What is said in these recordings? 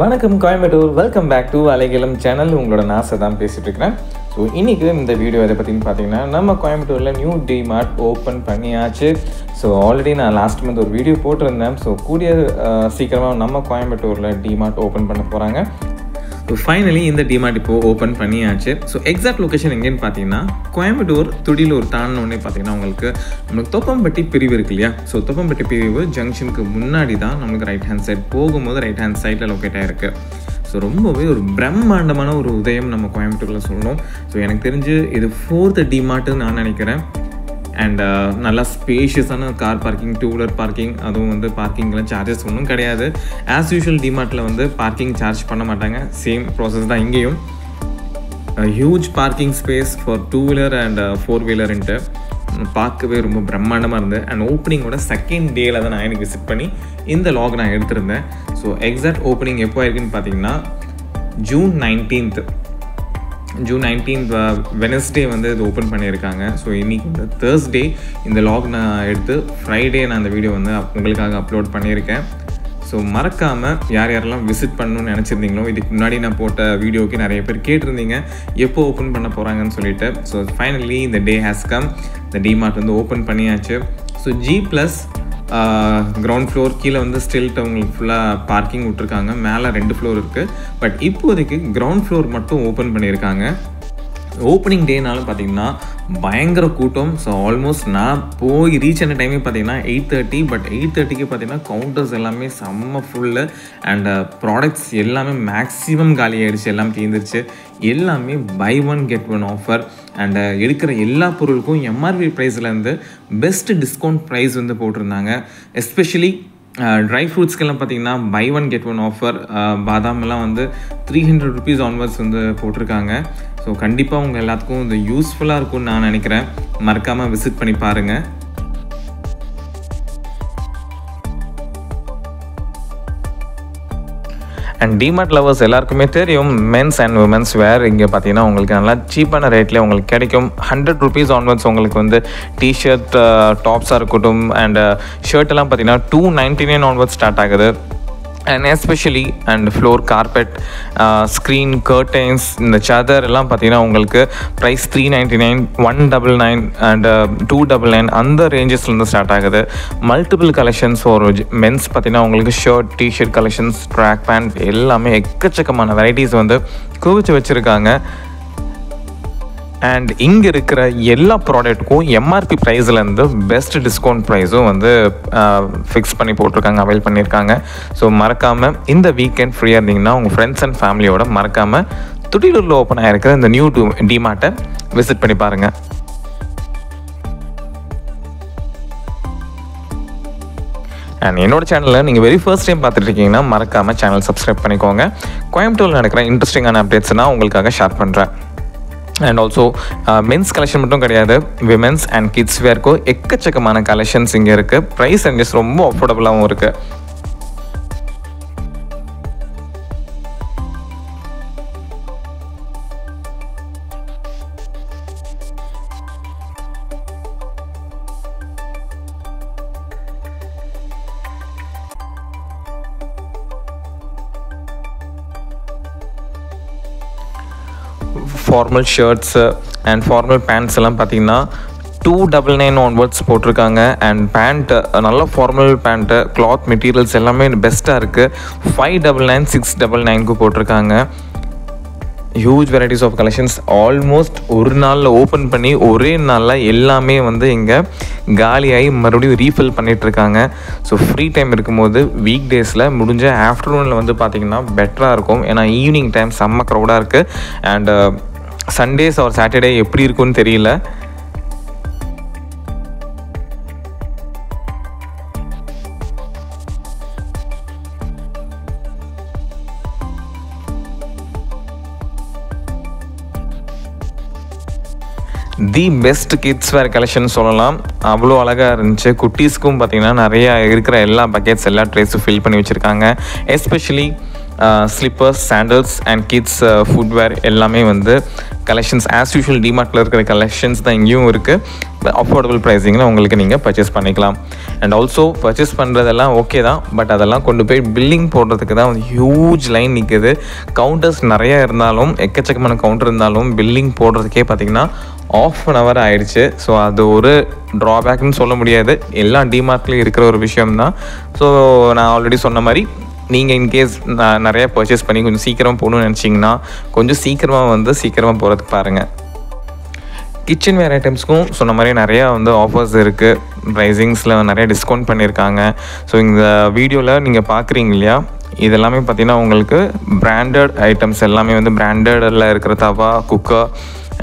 வணக்கம் Coimbatore. Welcome back to அலைகிலம் channel உங்களோட நாசை தான் பேசிகிட்டு இருக்கிறேன் ஸோ இன்றைக்கி இந்த வீடியோ எதை பற்றின்னு பார்த்தீங்கன்னா நம்ம கோயம்புத்தூரில் நியூ டிமார்ட் ஓப்பன் பண்ணியாச்சு. ஸோ ஆல்ரெடி நான் லாஸ்ட் மந்த் ஒரு வீடியோ போட்டிருந்தேன். ஸோ கூடிய சீக்கிரமாக நம்ம கோயம்புத்தூரில் டிமார்ட் ஓப்பன் பண்ண போகிறாங்க ஸோ ஃபைனலி இந்த டிமார்ட் இப்போது ஓப்பன் பண்ணியாச்சு. ஸோ எக்ஸாக்ட் லொக்கேஷன் எங்கேன்னு பார்த்தீங்கன்னா கோயம்புத்தூர் துடிலூர் தாண்டினோடனே பார்த்தீங்கன்னா உங்களுக்கு நம்மளுக்கு தொப்பம்பட்டி பிரிவு இருக்கு இல்லையா? ஸோ தொப்பம்பட்டி பிரிவு ஜங்ஷனுக்கு முன்னாடி தான் நம்மளுக்கு ரைட் ஹேண்ட் சைட் போகும்போது ரைட் ஹேண்ட் சைடில் லொக்கேட் ஆகிருக்கு ஸோ ரொம்பவே ஒரு பிரம்மாண்டமான ஒரு உதயம் நம்ம கோயம்புத்தூரில் சொல்லணும். ஸோ எனக்கு தெரிஞ்சு இது ஃபோர்த்து டிமார்ட்டுன்னு நான் நினைக்கிறேன். அண்ட் uh, நல்லா ஸ்பேஷியஸான car parking two wheeler parking அதுவும் வந்து பார்க்கிங்கில் சார்ஜஸ் ஒன்றும் கிடையாது. ஆஸ் யூஷுவல் டிமார்ட்டில் வந்து பார்க்கிங் சார்ஜ் பண்ண மாட்டாங்க. சேம் ப்ராசஸ் தான் இங்கேயும். Huge parking space for two wheeler and four வீலருன்ட்டு பார்க்கவே ரொம்ப பிரம்மாண்டமாக இருந்தது அண்ட் ஓப்பனிங்கோட செகண்ட் டேயில் தான் நான் எனக்கு விசிட் பண்ணி இந்த லாக் நான் எடுத்திருந்தேன். ஸோ எக்ஸாக்ட் ஓப்பனிங் எப்போ ஆயிருக்குன்னு பார்த்தீங்கன்னா June nineteenth June nineteenth Wednesday வந்து இது ஓப்பன் பண்ணியிருக்காங்க. ஸோ இன்றைக்கி வந்து தேர்ஸ்டே இந்த லாக் நான் எடுத்து ஃப்ரைடே நான் அந்த வீடியோ வந்து உங்களுக்காக அப்லோட் பண்ணியிருக்கேன். ஸோ மறக்காமல் யார் யாரெல்லாம் விசிட் பண்ணணும்னு நினச்சிருந்தீங்களோ இதுக்கு முன்னாடி நான் போட்ட வீடியோக்கு நிறைய பேர் கேட்டிருந்தீங்க. எப்போ ஓப்பன் பண்ண போகிறாங்கன்னு சொல்லிட்டு. ஸோ ஃபைனலி இந்த டே ஹேஸ் கம் இந்த டிமார்ட் வந்து ஓப்பன் பண்ணியாச்சு. So G plus ground floor கீழே வந்து ஸ்டில்ட் அவங்களுக்கு ஃபுல்லாக பார்க்கிங் விட்ருக்காங்க மேலே ரெண்டு ஃப்ளோர் இருக்குது பட் இப்போதைக்கு கிரவுண்ட் ஃப்ளோர் மட்டும் ஓப்பன் பண்ணியிருக்காங்க ஓப்பனிங் டேனாலும் பார்த்தீங்கன்னா பயங்கர கூட்டம். ஸோ ஆல்மோஸ்ட் நான் போய் ரீச் ஆன டைமே பார்த்தீங்கன்னா எயிட் தேர்ட்டி பட் எயிட் தேர்ட்டிக்கு பார்த்தீங்கன்னா கவுண்டர்ஸ் எல்லாமே செம்ம ஃபுல்லு அண்ட் ப்ராடக்ட்ஸ் எல்லாமே மேக்ஸிமம் காலி ஆகிடுச்சு எல்லாம் தீர்ந்துருச்சு எல்லாமே buy one get one offer and uh, எடுக்கிற எல்லா பொருளுக்கும் எம்ஆர்பி ப்ரைஸ்லேருந்து பெஸ்ட் டிஸ்கவுண்ட் ப்ரைஸ் வந்து போட்டிருந்தாங்க. எஸ்பெஷலி ட்ரை uh, ஃப்ரூட்ஸ்க்கெல்லாம் பார்த்தீங்கன்னா buy one get one offer uh, பாதாமெல்லாம் வந்து த்ரீ ஹண்ட்ரட் ருபீஸ் ஆன்வர்ட்ஸ் வந்து போட்டிருக்காங்க. ஸோ கண்டிப்பாக உங்கள் எல்லாத்துக்கும் இது யூஸ்ஃபுல்லாக இருக்கும்னு நான் நினைக்கிறேன். மறக்காமல் விசிட் பண்ணி பாருங்கள் அண்ட் டிமார்ட் லவர்ஸ் எல்லாருக்குமே தெரியும் மென்ஸ் அண்ட் உமன்ஸ் வேர் இங்கே பார்த்தீங்கன்னா உங்களுக்கு நல்லா சீப்பான ரேட்லேயே உங்களுக்கு கிடைக்கும். ஹண்ட்ரட் ருபீஸ் ஆன்வர்ட்ஸ் உங்களுக்கு வந்து டிஷர்ட் டாப்ஸாக uh, இருக்கட்டும் அண்ட் ஷர்ட்டெல்லாம் பார்த்தீங்கன்னா two ninety nine onwards start ஆகுது. And especially and floor carpet screen curtains இந்த சதர் எல்லாம் பார்த்தீங்கன்னா உங்களுக்கு price three ninety nine one double nine and two double nine அந்த ரேஞ்சஸ்லேருந்து ஸ்டார்ட் ஆகுது. மல்டிபிள் கலெக்ஷன்ஸ் ஒரு மென்ஸ் பார்த்தீங்கன்னா உங்களுக்கு shirt T shirt collections track pant எல்லாமே எக்கச்சக்கமான வெரைட்டிஸ் வந்து குவிச்சு வச்சுருக்காங்க. அண்ட் இங்கே இருக்கிற எல்லா ப்ராடக்ட்டுக்கும் எம்ஆர்பி ப்ரைஸ்லேருந்து பெஸ்ட் டிஸ்கவுண்ட் ப்ரைஸும் வந்து ஃபிக்ஸ் பண்ணி போட்டிருக்காங்க அவைல் பண்ணியிருக்காங்க. ஸோ மறக்காமல் இந்த வீக்கெண்ட் ஃப்ரீயாக இருந்தீங்கன்னா உங்கள் ஃப்ரெண்ட்ஸ் அண்ட் ஃபேமிலியோட மறக்காமல் துடிலூரில் ஓப்பன் ஆகிருக்கிற இந்த நியூ டூ டிமார்ட்டை விசிட் பண்ணி பாருங்கள் அண்ட் என்னோட சேனலில் நீங்கள் வெரி ஃபர்ஸ்ட் டைம் பார்த்துட்டு இருக்கீங்கன்னா மறக்காமல் சேனல் சப்ஸ்கிரைப் பண்ணிக்கோங்க. கோயம்புத்தூரில் நடக்கிற இன்ட்ரெஸ்டிங்கான அப்டேட்ஸ்னால் உங்களுக்காக ஷேர் பண்ணுறேன் அண்ட் ஆல்சோ மென்ஸ் கலெக்ஷன் மட்டும் கிடையாது. விமென்ஸ் அண்ட் கிட்ஸ் வேர்க்கும் எக்கச்சக்கமான கலெக்ஷன்ஸ் இங்கே இருக்குது ப்ரைஸ் ரேஞ்சஸ் ரொம்ப அஃபோர்டபுளாகவும் இருக்குது formal shirts and formal pants எல்லாம் பார்த்தீங்கன்னா டூ டபுள் நைன் ஒன்வர்ட்ஸ் போட்டிருக்காங்க. அண்ட் பேண்ட்டு நல்ல ஃபார்மல் பேண்ட்டு கிளாத் மெட்டீரியல்ஸ் எல்லாமே பெஸ்ட்டாக இருக்குது five double nine six double நைனுக்கு போட்டிருக்காங்க. Huge varieties of collections almost ஒரு நாளில் ஓப்பன் பண்ணி ஒரே நாளில் எல்லாமே வந்து இங்கே காலியாகி மறுபடியும் ரீஃபில் பண்ணிகிட்ருக்காங்க ஸோ ஃப்ரீ டைம் இருக்கும்போது வீக் டேஸில் முடிஞ்ச ஆஃப்டர்நூனில் வந்து பார்த்திங்கன்னா பெட்டராக இருக்கும். ஏன்னா ஈவினிங் டைம் செம்ம க்ரௌடாக இருக்குது அண்டு சண்டேஸ் ஆர் சாட்டர்டே எப்படி இருக்குன்னு தெரியல. The best kids wear collection சொல்லலாம். அவ்வளோ அழகாக இருந்துச்சு. குட்டீஸ்க்கும் பார்த்தீங்கன்னா நிறையா இருக்கிற எல்லா பக்கெட்ஸ் எல்லா ட்ரெஸ்ஸும் ஃபில் பண்ணி வச்சுருக்காங்க. Especially slippers sandals and kids footwear எல்லாமே வந்து கலெக்ஷன்ஸ் ஆஸ் யூஷுவல் டிமார்ட்டில் இருக்கிற கலெக்ஷன்ஸ் தான் இங்கேயும் இருக்குது அஃபோர்டபுள் ப்ரைஸிங்கில் உங்களுக்கு நீங்கள் பர்ச்சேஸ் பண்ணிக்கலாம். அண்ட் ஆல்சோ பர்ச்சேஸ் பண்ணுறதெல்லாம் ஓகே தான். பட் அதெல்லாம் கொண்டு போய் பில்லிங் போடுறதுக்கு தான் வந்து ஹியூஜ் லைன் நிற்குது கவுண்டர்ஸ் நிறையா இருந்தாலும் எக்கச்சக்கமான கவுண்டர் இருந்தாலும் பில்லிங் போடுறதுக்கே பார்த்தீங்கன்னா ஆஃப் அன் ஹவர் ஆயிடுச்சு. ஸோ அது ஒரு ட்ராபேக்னு சொல்ல முடியாது. எல்லா டிமார்க்லேயும் இருக்கிற ஒரு விஷயம்தான். ஸோ நான் ஆல்ரெடி சொன்ன மாதிரி நீங்கள் இன்கேஸ் நிறையா பர்ச்சேஸ் பண்ணி கொஞ்சம் சீக்கிரமாக போகணும்னு நினச்சிங்கன்னா கொஞ்சம் சீக்கிரமாக வந்து சீக்கிரமாக போகிறதுக்கு பாருங்கள் கிச்சன் வேர் ஐட்டம்ஸ்க்கும் சொன்ன மாதிரி நிறையா வந்து ஆஃபர்ஸ் இருக்குது ப்ரைஸிங்ஸில் நிறைய டிஸ்கவுண்ட் பண்ணியிருக்காங்க. ஸோ இந்த வீடியோவில் நீங்கள் பார்க்குறீங்க இல்லையா? இதெல்லாமே பார்த்திங்கன்னா உங்களுக்கு பிராண்டட் ஐட்டம்ஸ் எல்லாமே வந்து பிராண்டடில் இருக்கிற tawa cooker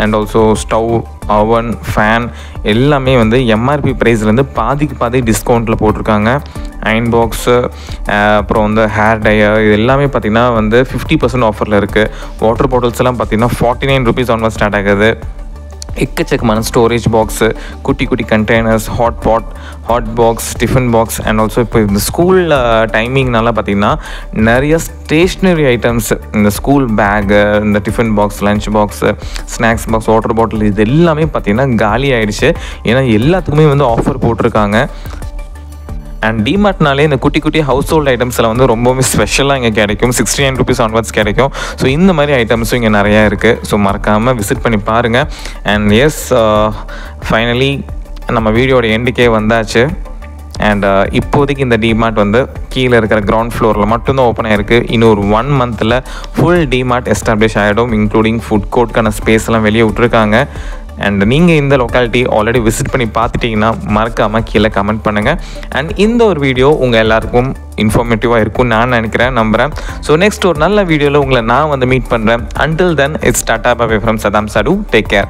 and also stove oven fan எல்லாமே வந்து எம்ஆர்பி ப்ரைஸ்லேருந்து பாதிக்கு பாதி டிஸ்கவுண்ட்டில் போட்டிருக்காங்க. அயன் பாக்ஸு அப்புறம் வந்து ஹேர் டயர் இது எல்லாமே பார்த்திங்கன்னா வந்து ஃபிஃப்டி பர்சன்ட் ஆஃபரில் இருக்குது வாட்டர் பாட்டில்ஸ் எல்லாம் பார்த்திங்கன்னா forty nine rupees onward start ஆகுது. எக்கச்சக்கமான ஸ்டோரேஜ் பாக்ஸு குட்டி குட்டி containers hot pot hot box tiffin box and also இப்போ இந்த ஸ்கூலில் டைமிங்னால uh, பார்த்திங்கன்னா நிறைய ஸ்டேஷ்னரி ஐட்டம்ஸ் இந்த ஸ்கூல் பேகு இந்த tiffin box lunch box snacks box water bottle இது எல்லாமே பார்த்திங்கன்னா காலி ஆகிடுச்சு ஏன்னா எல்லாத்துக்குமே வந்து ஆஃபர் போட்டிருக்காங்க. அண்ட் டிமார்ட்னாலே இந்த குட்டி குட்டி ஹவுஸ் ஹோல்ட் ஐட்டம்ஸில் வந்து ரொம்பவுமே ஸ்பெஷலாக இங்கே கிடைக்கும். சிக்ஸ்டி நைன் ருபீஸ் ஆன்வர்ட்ஸ் கிடைக்கும். ஸோ இந்த மாதிரி ஐட்டம்ஸும் இங்கே நிறையா இருக்குது ஸோ மறக்காமல் விசிட் பண்ணி பாருங்கள் அண்ட் எஸ் ஃபைனலி நம்ம வீடியோட எண்டுக்கே வந்தாச்சு. அண்ட் uh, இப்போதைக்கு இந்த டிமார்ட் வந்து கீழே இருக்கிற கிரவுண்ட் ஃப்ளோரில் மட்டும்தான் ஓப்பன் ஆயிருக்கு. இன்னும் ஒரு ஒன் மந்தில் ஃபுல் டிமார்ட் எஸ்டாப்ளிஷ் ஆகிடும் இன்க்ளூடிங் ஃபுட் கோர்ட்க்கான ஸ்பேஸ்லாம் வெளியே விட்ருக்காங்க அண்ட் நீங்கள் இந்த லொக்காலிட்டி ஆல்ரெடி விசிட் பண்ணி பார்த்துட்டிங்கன்னா மறக்காமல் கீழே கமெண்ட் பண்ணுங்கள் அண்ட் இந்த ஒரு வீடியோ உங்கள் எல்லாருக்கும் இன்ஃபார்மேட்டிவாக இருக்கும்னு நான் நினைக்கிறேன் நம்புகிறேன் ஸோ நெக்ஸ்ட் ஒரு நல்ல வீடியோவில் உங்களை நான் வந்து மீட் பண்ணுறேன் until then it's tata bye from Saddam சடு take care